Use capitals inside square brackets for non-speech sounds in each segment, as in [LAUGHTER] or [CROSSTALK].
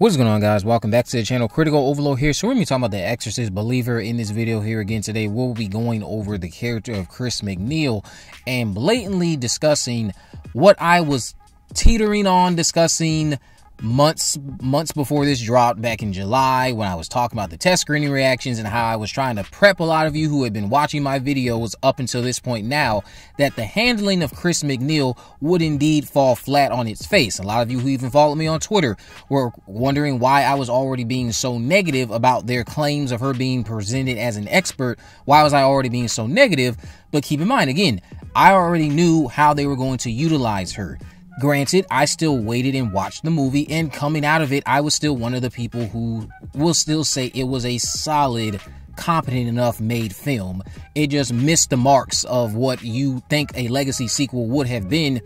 What's going on guys? Welcome back to the channel. Critical Overlord here. So we're going to be talking about the Exorcist Believer in this video here again today. We'll be going over the character of Chris MacNeil and blatantly discussing what I was teetering on discussing months months before this dropped back in July when I was talking about the test screening reactions and how I was trying to prep a lot of you who had been watching my videos up until this point now that the handling of Chris MacNeil would indeed fall flat on its face. A lot of you who even followed me on Twitter were wondering why I was already being so negative about their claims of her being presented as an expert. Why was I already being so negative? But keep in mind again, I already knew how they were going to utilize her. Granted, I still waited and watched the movie, and coming out of it, I was still one of the people who will still say it was a solid, competent enough made film. It just missed the marks of what you think a legacy sequel would have been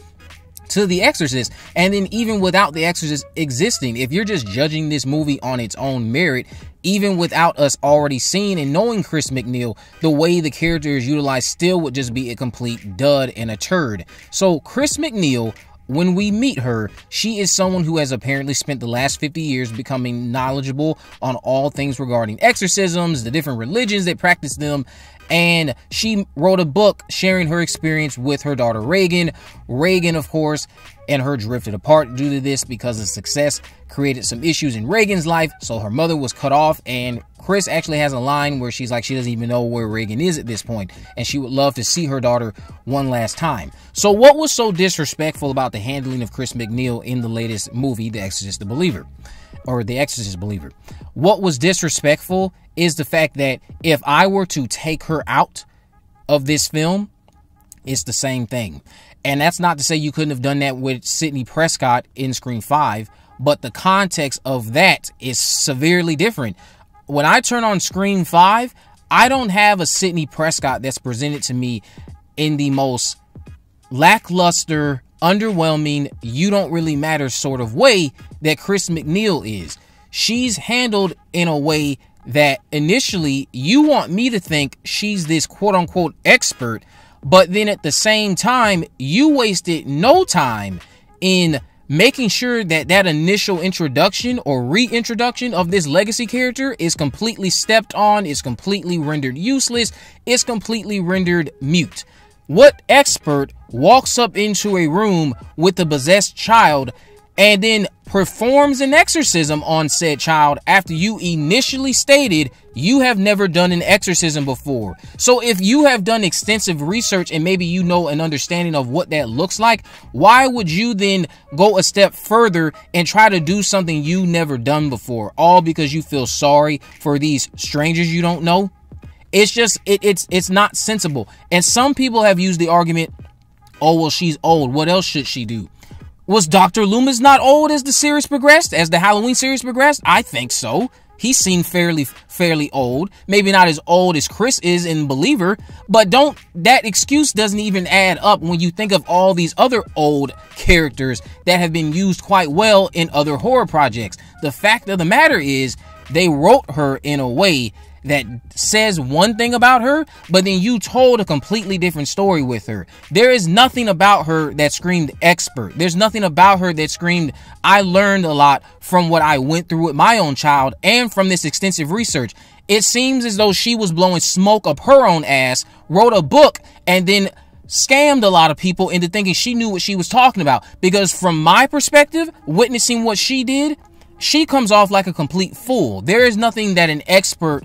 to The Exorcist. And then, even without The Exorcist existing, if you're just judging this movie on its own merit, even without us already seeing and knowing Chris MacNeil, the way the character is utilized still would just be a complete dud and a turd. So, Chris MacNeil when we meet her, she is someone who has apparently spent the last 50 years becoming knowledgeable on all things regarding exorcisms, the different religions that practice them, and she wrote a book sharing her experience with her daughter Regan. Regan, of course, and her drifted apart due to this because the success created some issues in Regan's life, so her mother was cut off and Chris actually has a line where she's like she doesn't even know where Regan is at this point and she would love to see her daughter one last time. So what was so disrespectful about the handling of Chris MacNeil in the latest movie The Exorcist the Believer or The Exorcist Believer? What was disrespectful is the fact that if I were to take her out of this film, it's the same thing. And that's not to say you couldn't have done that with Sidney Prescott in Scream 5, but the context of that is severely different when I turn on Scream 5, I don't have a Sidney Prescott that's presented to me in the most lackluster, underwhelming, you don't really matter sort of way that Chris MacNeil is. She's handled in a way that initially you want me to think she's this quote unquote expert, but then at the same time, you wasted no time in making sure that that initial introduction or reintroduction of this legacy character is completely stepped on, is completely rendered useless, is completely rendered mute. What expert walks up into a room with a possessed child and then performs an exorcism on said child after you initially stated you have never done an exorcism before. So if you have done extensive research and maybe you know an understanding of what that looks like, why would you then go a step further and try to do something you never done before all because you feel sorry for these strangers you don't know? It's just it, it's it's not sensible. And some people have used the argument, "Oh, well she's old. What else should she do?" Was Dr. Loomis not old as the series progressed, as the Halloween series progressed? I think so. He seemed fairly fairly old. Maybe not as old as Chris is in Believer, but don't that excuse doesn't even add up when you think of all these other old characters that have been used quite well in other horror projects. The fact of the matter is they wrote her in a way that says one thing about her, but then you told a completely different story with her. There is nothing about her that screamed expert. There's nothing about her that screamed, I learned a lot from what I went through with my own child and from this extensive research. It seems as though she was blowing smoke up her own ass, wrote a book, and then scammed a lot of people into thinking she knew what she was talking about. Because from my perspective, witnessing what she did, she comes off like a complete fool. There is nothing that an expert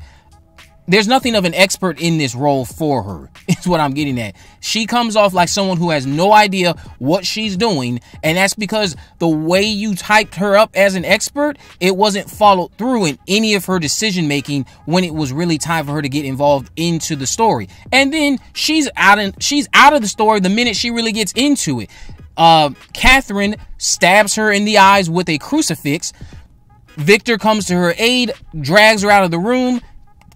there's nothing of an expert in this role for her [LAUGHS] is what i'm getting at. She comes off like someone who has no idea what she's doing and that's because the way you typed her up as an expert it wasn't followed through in any of her decision making when it was really time for her to get involved into the story. And then she's out and she's out of the story the minute she really gets into it. Uh catherine stabs her in the eyes with a crucifix. Victor comes to her aid, drags her out of the room,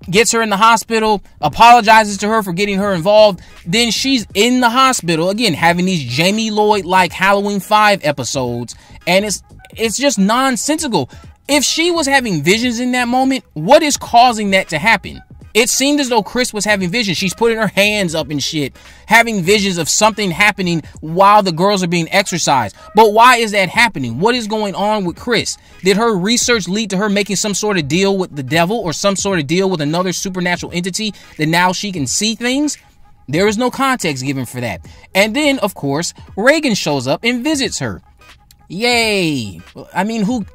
gets her in the hospital, apologizes to her for getting her involved. Then she's in the hospital again, having these Jamie Lloyd like Halloween 5 episodes, and it's it's just nonsensical. If she was having visions in that moment, what is causing that to happen? It seemed as though Chris was having visions. She's putting her hands up and shit, having visions of something happening while the girls are being exorcised. But why is that happening? What is going on with Chris? Did her research lead to her making some sort of deal with the devil or some sort of deal with another supernatural entity that now she can see things? There is no context given for that. And then, of course, Regan shows up and visits her. Yay! I mean, who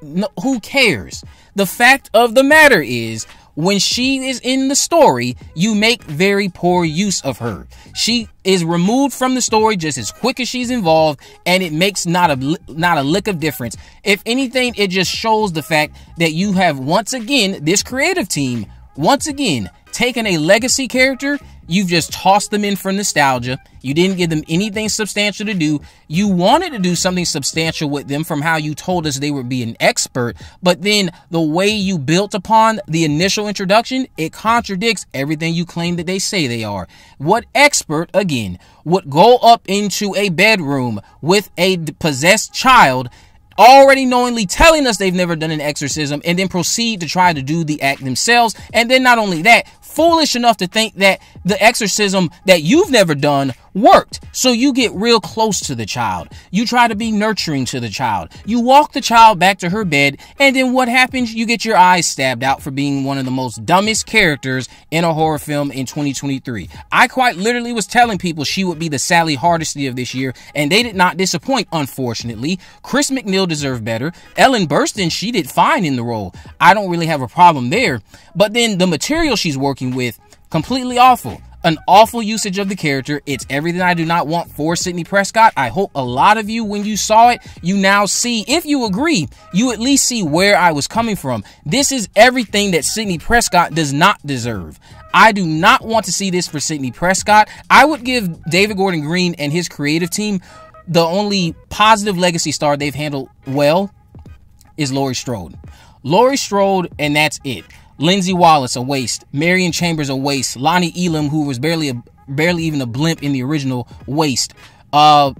who cares? The fact of the matter is, when she is in the story, you make very poor use of her. She is removed from the story just as quick as she's involved, and it makes not a not a lick of difference. If anything, it just shows the fact that you have once again this creative team once again taken a legacy character You've just tossed them in for nostalgia. You didn't give them anything substantial to do. You wanted to do something substantial with them from how you told us they would be an expert, but then the way you built upon the initial introduction, it contradicts everything you claim that they say they are. What expert, again, would go up into a bedroom with a possessed child already knowingly telling us they've never done an exorcism and then proceed to try to do the act themselves. And then not only that, foolish enough to think that the exorcism that you've never done worked. So you get real close to the child. You try to be nurturing to the child. You walk the child back to her bed, and then what happens? You get your eyes stabbed out for being one of the most dumbest characters in a horror film in 2023. I quite literally was telling people she would be the Sally Hardesty of this year, and they did not disappoint, unfortunately. Chris MacNeil deserved better. Ellen Burstyn, she did fine in the role. I don't really have a problem there. But then the material she's working working with completely awful. An awful usage of the character. It's everything I do not want for Sidney Prescott. I hope a lot of you, when you saw it, you now see, if you agree, you at least see where I was coming from. This is everything that Sidney Prescott does not deserve. I do not want to see this for Sidney Prescott. I would give David Gordon Green and his creative team the only positive legacy star they've handled well is Laurie Strode. Laurie Strode, and that's it. Lindsey Wallace, a waste. Marion Chambers, a waste. Lonnie Elam, who was barely a barely even a blimp in the original, waste. Uh,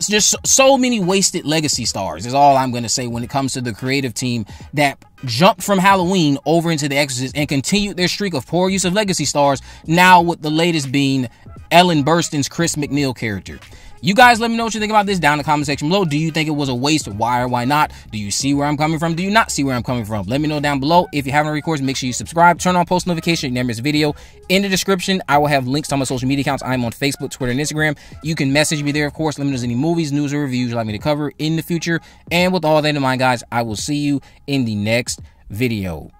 just so many wasted legacy stars is all I'm going to say when it comes to the creative team that jumped from Halloween over into The Exorcist and continued their streak of poor use of legacy stars. Now with the latest being Ellen Burstyn's Chris MacNeil character. You guys let me know what you think about this down in the comment section below. Do you think it was a waste? Why or why not? Do you see where I'm coming from? Do you not see where I'm coming from? Let me know down below. If you haven't already, course, make sure you subscribe, turn on post notification, never miss a video. In the description, I will have links to all my social media accounts. I'm on Facebook, Twitter, and Instagram. You can message me there, of course. Let me know any movies, news, or reviews you'd like me to cover in the future. And with all that in mind, guys, I will see you in the next video.